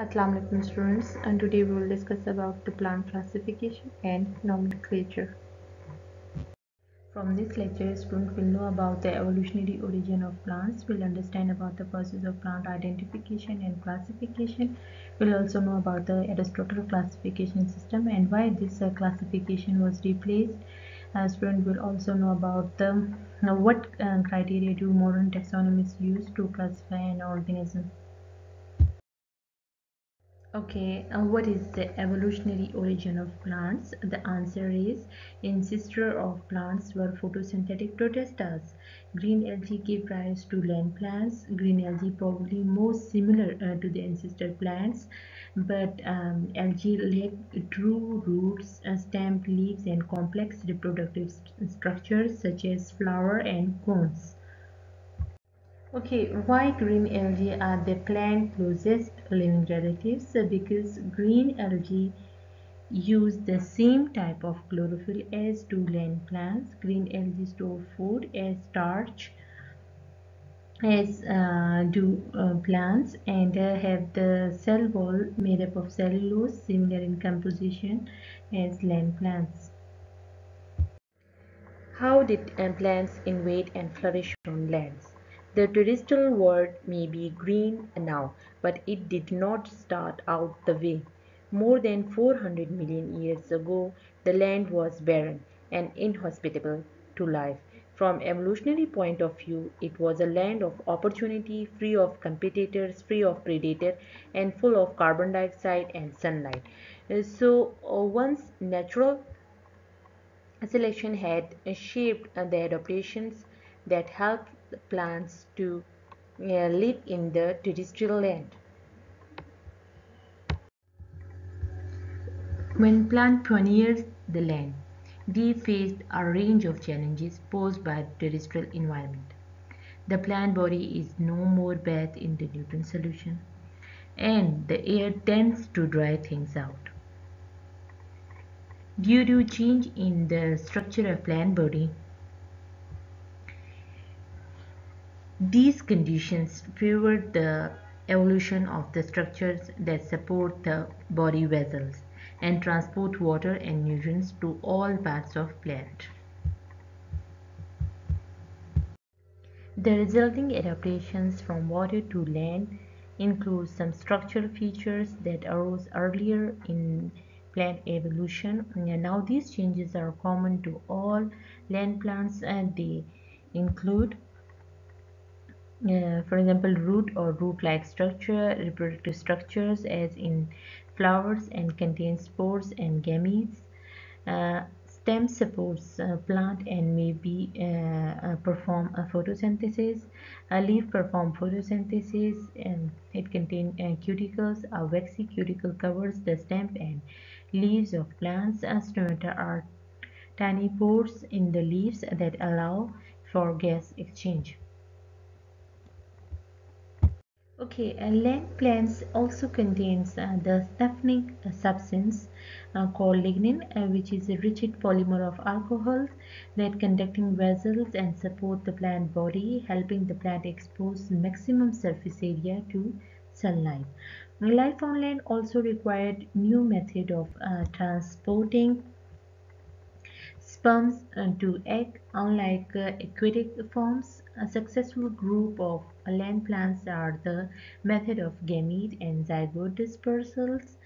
Assalamu alaikum students and today we will discuss about the plant classification and nomenclature. From this lecture students will know about the evolutionary origin of plants, will understand about the process of plant identification and classification, will also know about the Aristotle classification system and why this uh, classification was replaced. Uh, student will also know about the uh, what uh, criteria do modern taxonomists use to classify an organism. Okay, what is the evolutionary origin of plants? The answer is ancestor of plants were photosynthetic protisters. Green algae gave rise to land plants. Green algae probably most similar uh, to the ancestor plants, but um, algae lack true roots, uh, stem, leaves, and complex reproductive st structures such as flower and cones. Okay, why green algae are the plant closest living relatives? Because green algae use the same type of chlorophyll as do land plants. Green algae store food as starch as uh, do uh, plants and uh, have the cell wall made up of cellulose similar in composition as land plants. How did plants invade and flourish on lands? The terrestrial world may be green now, but it did not start out the way. More than 400 million years ago, the land was barren and inhospitable to life. From evolutionary point of view, it was a land of opportunity, free of competitors, free of predator, and full of carbon dioxide and sunlight. So uh, once natural selection had shaped the adaptations that helped plants to uh, live in the terrestrial land. When plant pioneers the land, they faced a range of challenges posed by the terrestrial environment. The plant body is no more bathed in the nutrient solution and the air tends to dry things out. Due to change in the structure of plant body, These conditions favored the evolution of the structures that support the body vessels and transport water and nutrients to all parts of plant. The resulting adaptations from water to land include some structural features that arose earlier in plant evolution. And now these changes are common to all land plants and they include for example root or root-like structure reproductive structures as in flowers and contain spores and gametes. Uh, stem supports uh, plant and may be uh, uh, perform a photosynthesis. A leaf perform photosynthesis and it contains uh, cuticles. A waxy cuticle covers the stem and leaves of plants. And stomata are tiny pores in the leaves that allow for gas exchange Okay, uh, land plants also contains uh, the uh, substance uh, called lignin, uh, which is a rigid polymer of alcohols that conducting vessels and support the plant body, helping the plant expose maximum surface area to sunlight. Life on land also required new method of uh, transporting sperms to egg, unlike aquatic forms. A successful group of land plants are the method of gamete and zygote dispersals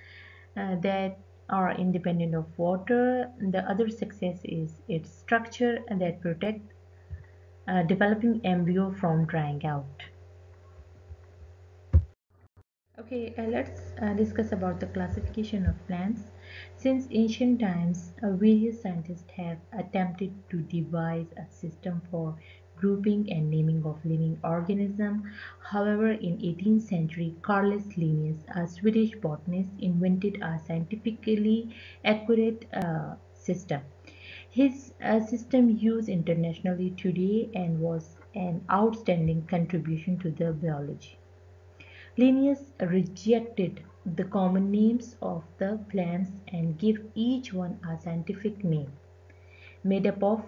uh, that are independent of water. The other success is its structure that protect uh, developing embryo from drying out. Okay, uh, let's uh, discuss about the classification of plants. Since ancient times, uh, various scientists have attempted to devise a system for grouping and naming of living organisms. However, in 18th century, Carolus Linnaeus, a Swedish botanist, invented a scientifically accurate uh, system. His uh, system used internationally today and was an outstanding contribution to the biology. Linnaeus rejected the common names of the plants and gave each one a scientific name made up of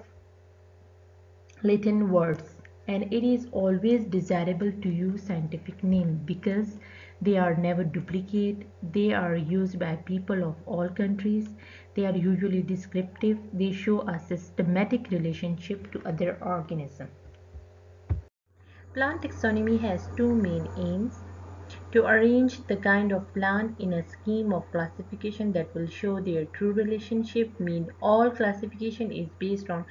Latin words and it is always desirable to use scientific name because They are never duplicate. They are used by people of all countries. They are usually descriptive. They show a systematic relationship to other organisms. Plant taxonomy has two main aims to arrange the kind of plant in a scheme of classification that will show their true relationship mean all classification is based on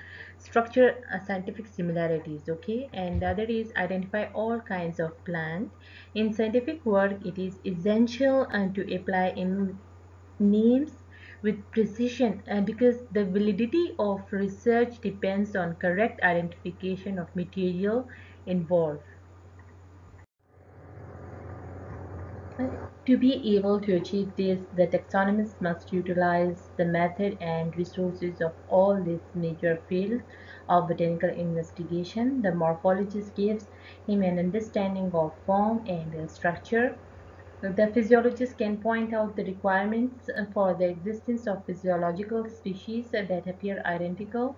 structure uh, scientific similarities okay? And the other is identify all kinds of plants. In scientific work it is essential uh, to apply in names with precision uh, because the validity of research depends on correct identification of material involved To be able to achieve this, the taxonomist must utilize the method and resources of all these major fields of botanical investigation. The morphologist gives him an understanding of form and structure. The physiologist can point out the requirements for the existence of physiological species that appear identical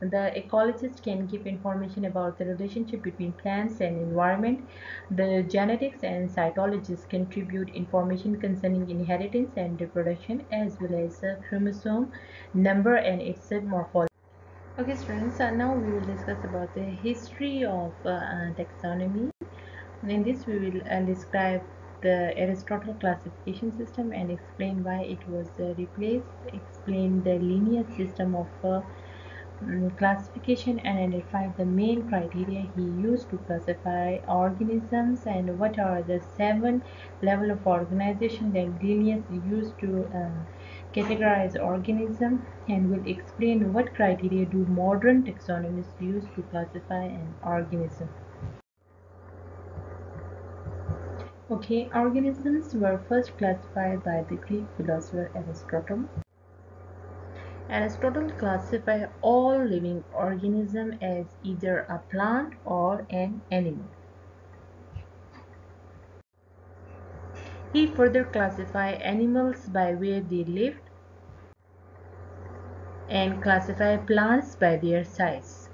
the ecologist can give information about the relationship between plants and environment. The genetics and cytologists contribute information concerning inheritance and reproduction as well as chromosome number and its morphology. Okay students, uh, now we will discuss about the history of uh, taxonomy. In this we will uh, describe the Aristotle classification system and explain why it was uh, replaced, explain the Linnaean system of uh, classification and identify the main criteria he used to classify organisms and what are the seven level of organization that Linnaeus used to uh, categorize organism and will explain what criteria do modern taxonomists use to classify an organism. Okay, organisms were first classified by the Greek philosopher Aristotle. Aristotle classified all living organisms as either a plant or an animal. He further classified animals by where they lived and classified plants by their size.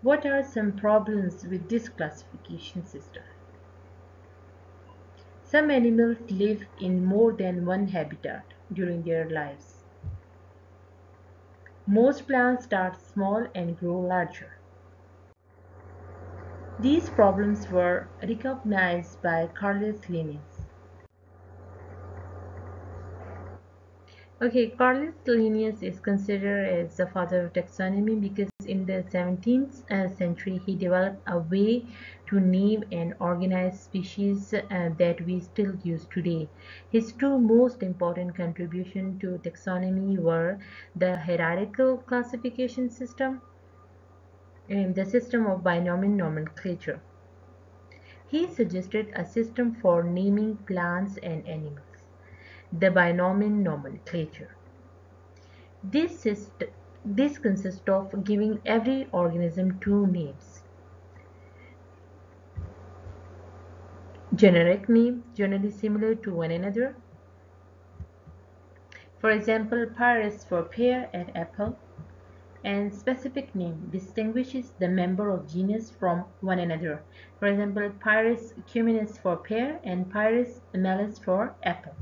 What are some problems with this classification system? Some animals live in more than one habitat during their lives. Most plants start small and grow larger. These problems were recognized by Carolus Linnaeus. Okay, Carolus Linnaeus is considered as the father of taxonomy because in the 17th uh, century he developed a way to name and organize species uh, that we still use today. His two most important contributions to taxonomy were the hierarchical classification system and the system of binomial nomenclature. He suggested a system for naming plants and animals the binomial nomenclature. This, this consists of giving every organism two names. Generic name, generally similar to one another. For example, Pyrus for pear and apple. And specific name distinguishes the member of genus from one another. For example, Pyrus communis for pear and Pyrus malus for apple.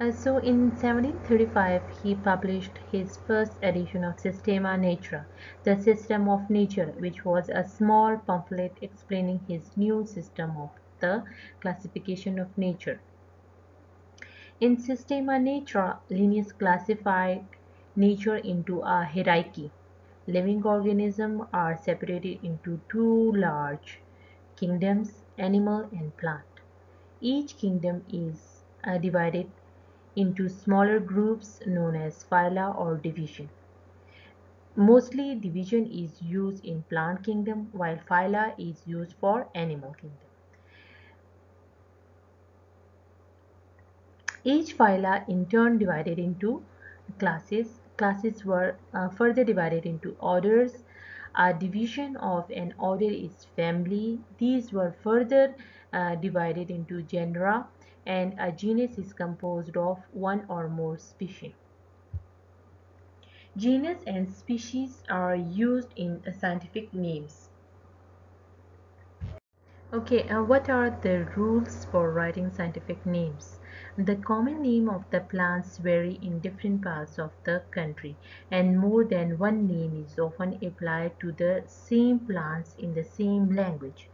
So in 1735 he published his first edition of Systema Naturae, the system of nature, which was a small pamphlet explaining his new system of the classification of nature. In Systema Naturae, Linnaeus classified nature into a hierarchy. Living organisms are separated into two large kingdoms, animal and plant. Each kingdom is uh, divided into smaller groups known as phyla or division. Mostly division is used in plant kingdom while phyla is used for animal kingdom. Each phyla in turn divided into classes. Classes were uh, further divided into orders. A division of an order is family. These were further uh, divided into genera and a genus is composed of one or more species. Genus and species are used in scientific names. Okay, uh, what are the rules for writing scientific names? The common name of the plants vary in different parts of the country and more than one name is often applied to the same plants in the same language.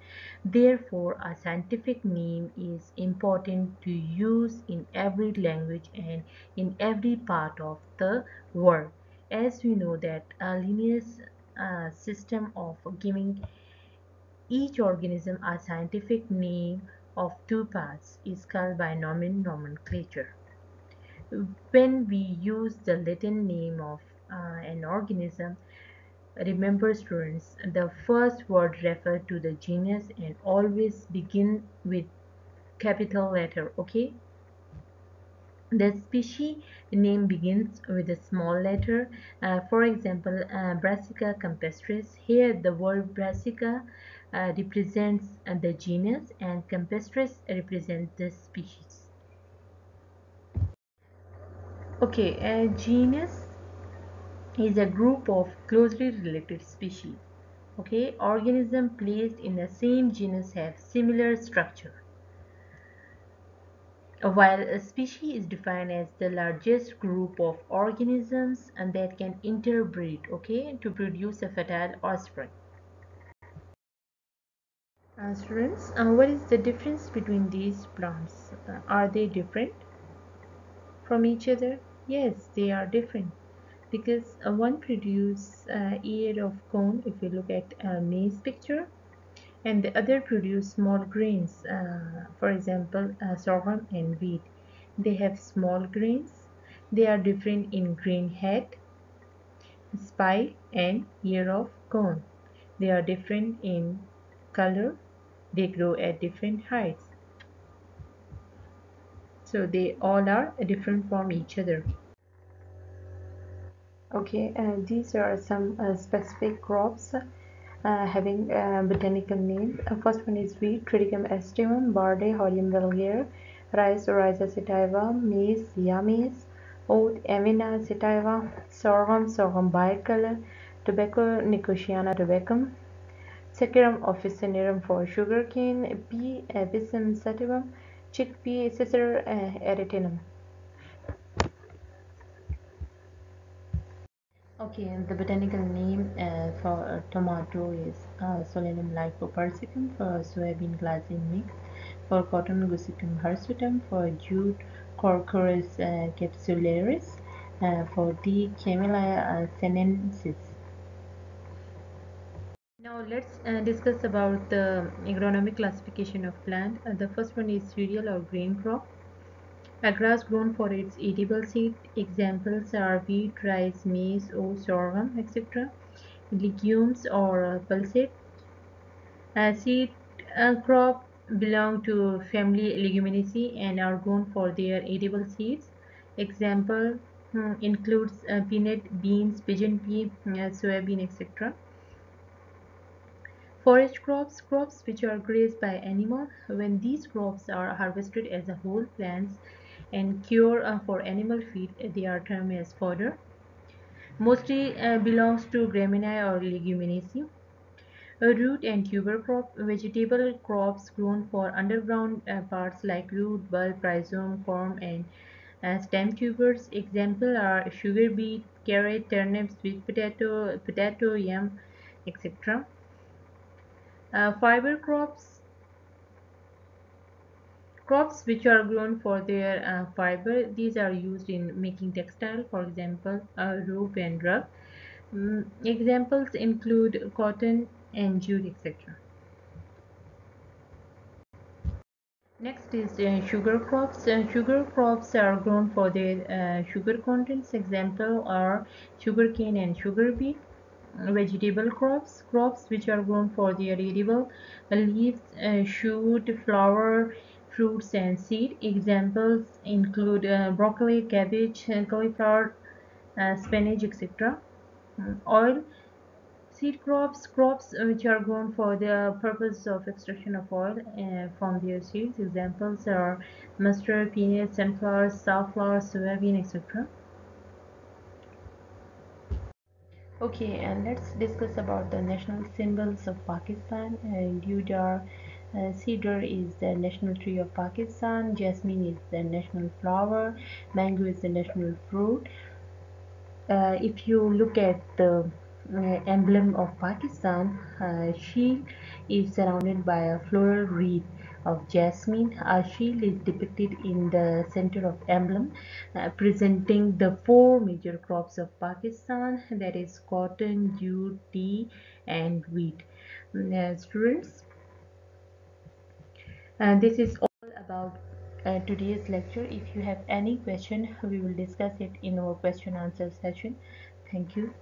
Therefore, a scientific name is important to use in every language and in every part of the world. As we know that a Linnaean uh, system of giving each organism a scientific name of two parts is called binomial nomenclature. When we use the Latin name of uh, an organism, remember students, the first word refer to the genus and always begin with capital letter, okay? The species name begins with a small letter. Uh, for example, uh, Brassica campestris. Here the word Brassica uh, represents uh, the genus and campestris represents the species. Okay, a genus is a group of closely related species. Okay, organisms placed in the same genus have similar structure while a species is defined as the largest group of organisms and that can interbreed okay to produce a fertile offspring uh, students uh, what is the difference between these plants? Uh, are they different from each other? Yes they are different. Because uh, one produce uh, ear of corn if you look at a maize picture and the other produce small grains uh, for example uh, sorghum and wheat. They have small grains. They are different in grain head spike and ear of corn. They are different in color they grow at different heights. So they all are different from each other. Okay uh, these are some uh, specific crops uh, having botanical names. Uh, first one is wheat, Triticum aestivum, barley, Hordeum vulgare, rice, Oryza sativa, maize, Zea mays, oat, Avena sativa, sorghum, sorghum bicolor, tobacco, Nicotiana tabacum, Saccharum officinarum for sugarcane, pea, Abiescum sativum, chickpea, Cicer uh, arietinum. Okay, the botanical name uh, for uh, tomato is uh, Solanum lycopersicum, for soybean Glycine max, for cotton Gossypium hirsutum, for jute Corchorus uh, capsularis, uh, for D. Camellia sinensis. Now let's uh, discuss about the agronomic classification of plant. Uh, the first one is cereal or grain crop. A grass grown for its edible seed. Examples are wheat, rice, maize, oats, sorghum, etc. Legumes or uh. A seed uh, crop belong to family Leguminosae and are grown for their edible seeds. Example hmm, includes uh, peanut, beans, pigeon pea, uh, soybean, etc. Forage crops, crops which are grazed by animals. When these crops are harvested as a whole plants and cure uh, for animal feed they are termed as fodder. Mostly uh, belongs to Gramineae or leguminaceae a root and tuber crop vegetable crops grown for underground uh, parts like root bulb rhizome corm and uh, stem tubers. Example are sugar beet carrot turnip sweet potato potato yam etc uh, fiber crops. Crops which are grown for their uh, fiber these are used in making textile for example uh, rope and rug. Mm, examples include cotton and jute etc next is uh, sugar crops. Uh, sugar crops are grown for their uh, sugar contents. Example are sugarcane and sugar beet vegetable crops crops which are grown for their edible leaves uh, shoot flower fruits and seed. Examples include uh, broccoli, cabbage, uh, cauliflower, uh, spinach, etc. Mm, oil seed crops, crops which are grown for the purpose of extraction of oil uh, from their seeds. Examples are mustard, peanuts, sunflower, safflower, soybean, etc. Okay, and let's discuss about the national symbols of Pakistan. And Deodar uh, cedar is the national tree of Pakistan. Jasmine is the national flower. Mango is the national fruit. Uh, if you look at the uh, emblem of Pakistan, uh, she is surrounded by a floral wreath of jasmine. A shield is depicted in the center of emblem, uh, presenting the four major crops of Pakistan, that is cotton, jute, tea, and wheat. Mm, uh, students, and this is all about uh, today's lecture. If you have any question, we will discuss it in our question answer session. Thank you.